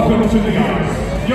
Welcome to the ice,